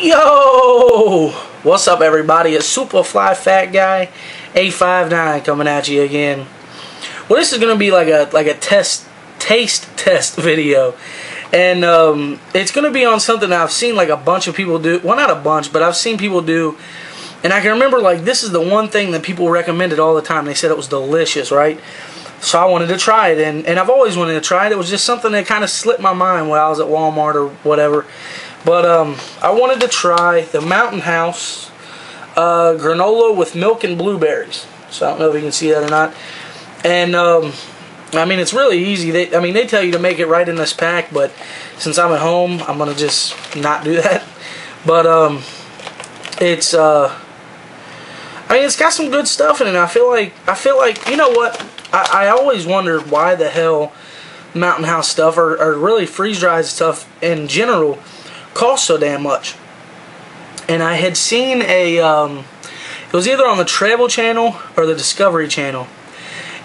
Yo! What's up everybody? It's Superfly Fat Guy 859 coming at you again. Well this is gonna be like a like a test taste test video. And um, it's gonna be on something I've seen like a bunch of people do well not a bunch, but I've seen people do and I can remember like this is the one thing that people recommended all the time. They said it was delicious, right? So I wanted to try it and, and I've always wanted to try it. It was just something that kind of slipped my mind when I was at Walmart or whatever. But um, I wanted to try the Mountain House uh, granola with milk and blueberries. So I don't know if you can see that or not. And um, I mean, it's really easy. They, I mean, they tell you to make it right in this pack, but since I'm at home, I'm gonna just not do that. But um, it's uh, I mean, it's got some good stuff in it. I feel like I feel like you know what? I, I always wondered why the hell Mountain House stuff or, or really freeze dried stuff in general cost so damn much. And I had seen a, um, it was either on the Travel Channel or the Discovery Channel.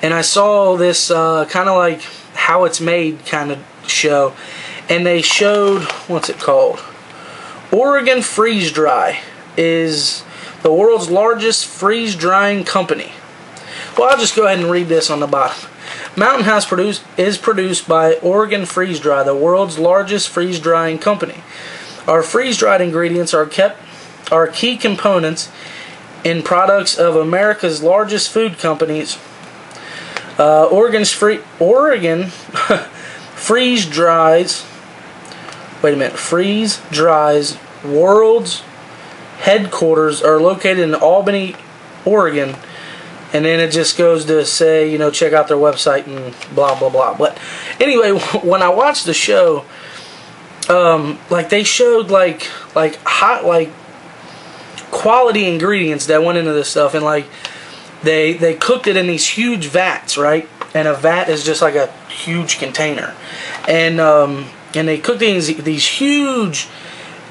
And I saw this uh, kind of like how it's made kind of show. And they showed, what's it called? Oregon Freeze Dry is the world's largest freeze drying company. Well, I'll just go ahead and read this on the bottom. Mountain House produce, is produced by Oregon Freeze Dry, the world's largest freeze drying company. Our freeze-dried ingredients are kept are key components in products of America's largest food companies. Uh, Oregon's free Oregon freeze dries. Wait a minute. Freeze dries world's headquarters are located in Albany, Oregon. And then it just goes to say, you know, check out their website and blah blah blah. But anyway, when I watched the show, um, like they showed like like hot like quality ingredients that went into this stuff and like they they cooked it in these huge vats right? And a vat is just like a huge container. And um, and they cooked these these huge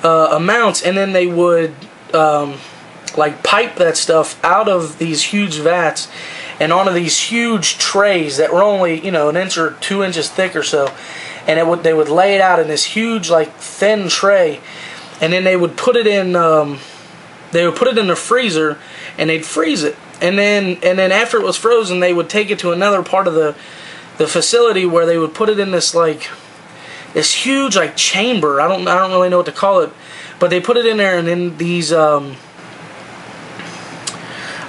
uh, amounts and then they would um, like pipe that stuff out of these huge vats and onto these huge trays that were only you know an inch or two inches thick or so and it would they would lay it out in this huge like thin tray, and then they would put it in um, they would put it in the freezer and they'd freeze it, and then and then after it was frozen, they would take it to another part of the the facility where they would put it in this like this huge like chamber. I don't I don't really know what to call it, but they put it in there and then these um,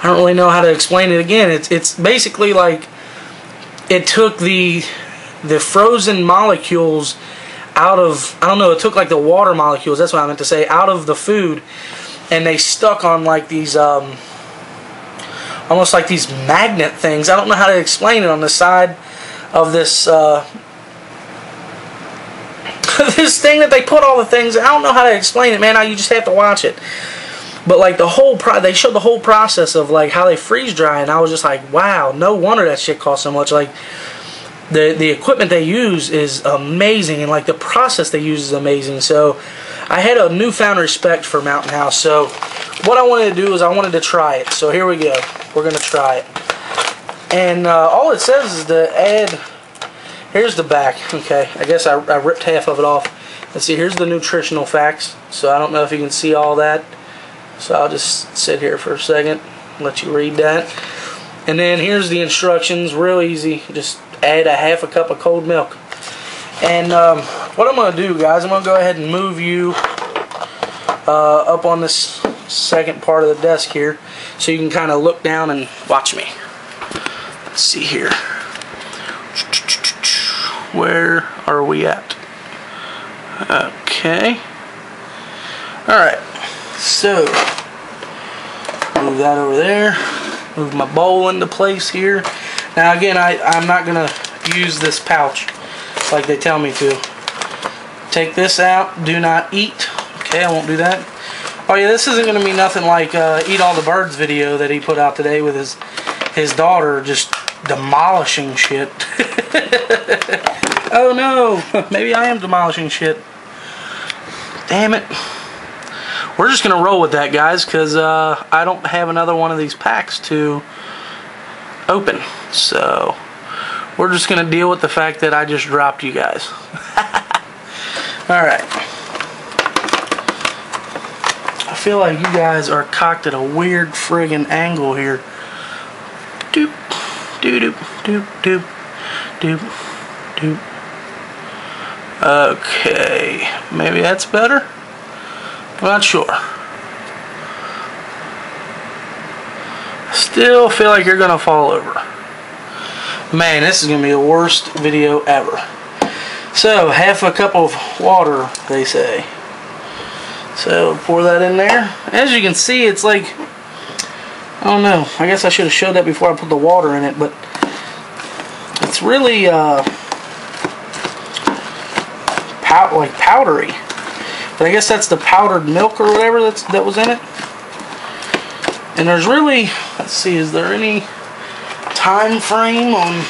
I don't really know how to explain it again. It's it's basically like it took the the frozen molecules out of I don't know it took like the water molecules that's what I meant to say out of the food and they stuck on like these um, almost like these magnet things. I don't know how to explain it on the side of this uh, this thing that they put all the things I don't know how to explain it man you just have to watch it. But like the whole pro they showed the whole process of like how they freeze dry and I was just like wow no wonder that shit costs so much like the the equipment they use is amazing and like the process they use is amazing. So I had a newfound respect for Mountain House. So what I wanted to do is I wanted to try it. So here we go. We're gonna try it. And uh, all it says is to add here's the back. Okay I guess I, I ripped half of it off. Let's see here's the nutritional facts. So I don't know if you can see all that. So I'll just sit here for a second let you read that. And then here's the instructions real easy just add a half a cup of cold milk. And um, what I'm going to do, guys, I'm going to go ahead and move you uh, up on this second part of the desk here so you can kind of look down and watch me. Let's see here. Where are we at? Okay. Alright. So, move that over there. Move my bowl into place here. Now again, I, I'm not going to use this pouch like they tell me to. Take this out. Do not eat. Okay, I won't do that. Oh yeah, this isn't going to be nothing like uh, Eat All the Birds video that he put out today with his, his daughter just demolishing shit. oh no, maybe I am demolishing shit. Damn it. We're just going to roll with that, guys, because uh, I don't have another one of these packs to open. So we're just going to deal with the fact that I just dropped you guys. Alright. I feel like you guys are cocked at a weird friggin' angle here. Doop, doop, doop, doop, doop, doop. Okay, maybe that's better? I'm not sure. Still feel like you're gonna fall over. Man, this is gonna be the worst video ever. So, half a cup of water, they say. So, pour that in there. As you can see, it's like, I don't know. I guess I should have showed that before I put the water in it, but it's really, uh, pow like powdery. But I guess that's the powdered milk or whatever that's that was in it. And there's really, let's see, is there any time frame on,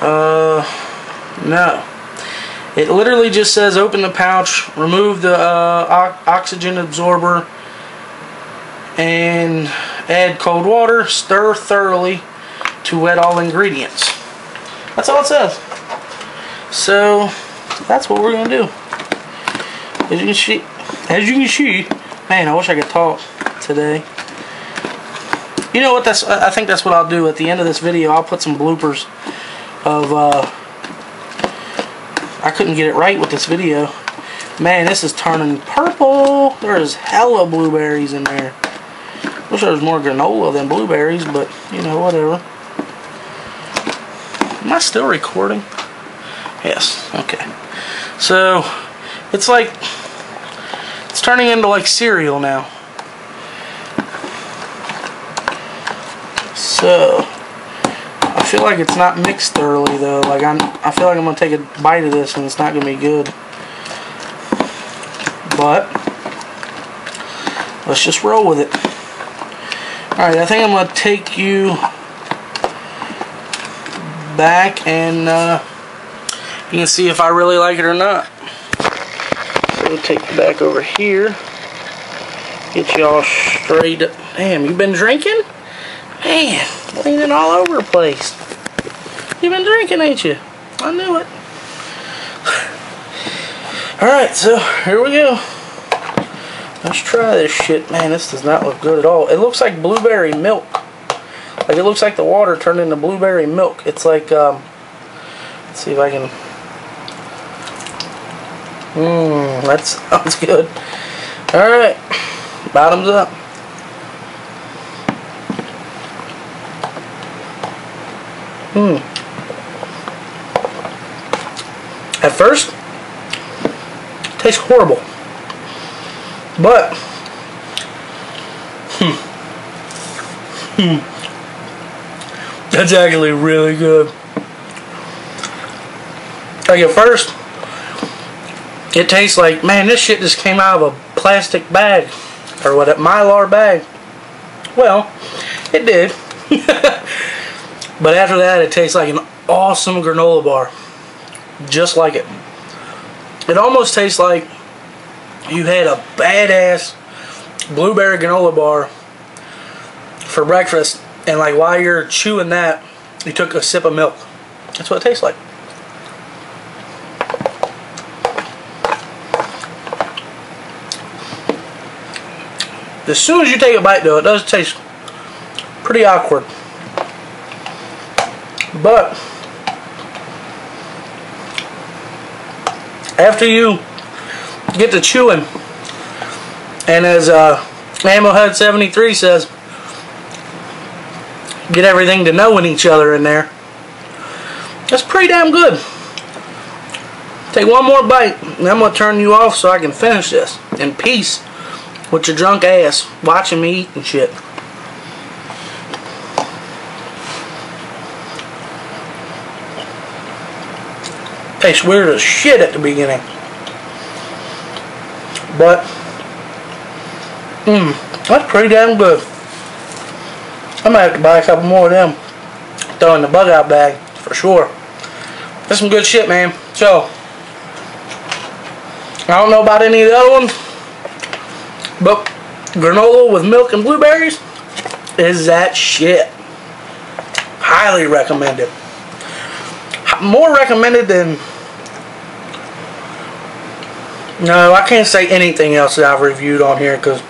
uh, no. It literally just says open the pouch, remove the uh, oxygen absorber, and add cold water, stir thoroughly to wet all ingredients. That's all it says. So, that's what we're to do. As you can see, as you can see, man, I wish I could talk today. You know what? That's I think that's what I'll do at the end of this video. I'll put some bloopers of uh, I couldn't get it right with this video. Man, this is turning purple. There's hella blueberries in there. Wish there was more granola than blueberries, but, you know, whatever. Am I still recording? Yes, okay. So, it's like, it's turning into like cereal now. So, I feel like it's not mixed thoroughly though. Like I'm, I feel like I'm gonna take a bite of this and it's not gonna be good. But let's just roll with it. All right, I think I'm gonna take you back and uh, you can see if I really like it or not. So we'll take you back over here. Get you all straight. up. Damn, you been drinking? Man, leaning all over the place. You've been drinking, ain't you? I knew it. Alright, so here we go. Let's try this shit. Man, this does not look good at all. It looks like blueberry milk. Like it looks like the water turned into blueberry milk. It's like, um, let's see if I can. Mmm, that sounds good. Alright, bottoms up. Hmm. At first, tastes horrible. But, hmm, hmm, that's actually really good. Like at first, it tastes like, man, this shit just came out of a plastic bag. Or what, a mylar bag. Well, it did. but after that, it tastes like an awesome granola bar just like it. It almost tastes like you had a badass blueberry granola bar for breakfast and like while you're chewing that you took a sip of milk. That's what it tastes like. As soon as you take a bite though, it does taste pretty awkward. But after you get to chewing, and as uh, Ammohead 73 says, get everything to knowing each other in there. That's pretty damn good. Take one more bite, and I'm going to turn you off so I can finish this in peace with your drunk ass watching me eat and shit. Tastes weird as shit at the beginning. But, mmm, that's pretty damn good. I might have to buy a couple more of them. Throw in the bug out bag, for sure. That's some good shit, man. So, I don't know about any of the other ones, but granola with milk and blueberries is that shit. Highly recommended. More recommended than No, I can't say anything else that I've reviewed on here because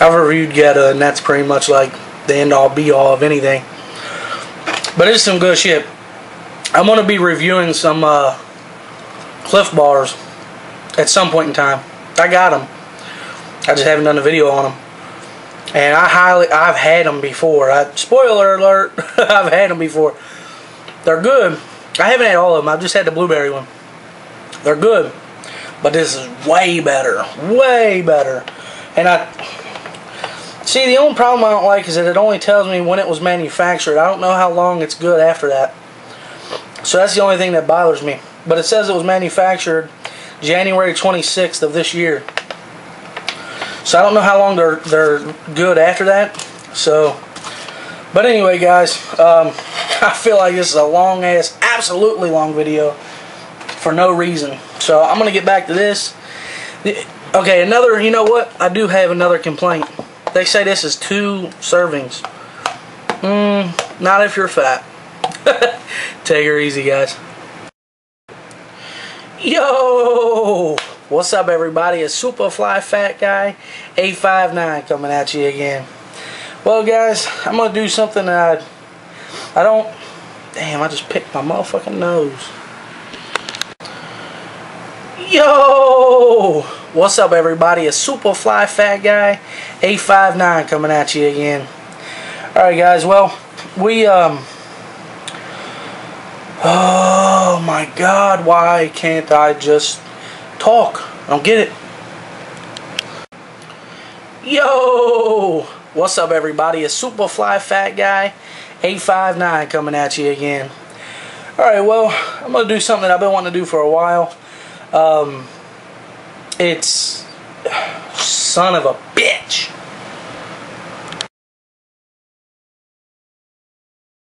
I've reviewed Geta and that's pretty much like the end all be all of anything. But it's some good shit. I'm going to be reviewing some uh, Clif bars at some point in time. I got them. I just haven't done a video on them. And I highly, I've had them before. I, spoiler alert, I've had them before. They're good. I haven't had all of them. I've just had the blueberry one. They're good. But this is way better. Way better. And I... See, the only problem I don't like is that it only tells me when it was manufactured. I don't know how long it's good after that. So that's the only thing that bothers me. But it says it was manufactured January 26th of this year. So I don't know how long they're they're good after that. So, but anyway, guys, um, I feel like this is a long ass, absolutely long video for no reason. So I'm gonna get back to this. Okay, another. You know what? I do have another complaint. They say this is two servings. Mmm, not if you're fat. Take her easy, guys. Yo! What's up, everybody? It's Superfly Fat Guy 859 coming at you again. Well, guys, I'm going to do something I, I don't... Damn, I just picked my motherfucking nose. Yo! What's up, everybody? It's Superfly Fat Guy 859 coming at you again. Alright, guys, well, we, um... Oh, my God, why can't I just talk. I don't get it. Yo! What's up, everybody? It's Superfly Fat Guy 859 coming at you again. Alright, well, I'm going to do something I've been wanting to do for a while. Um, it's... Son of a bitch.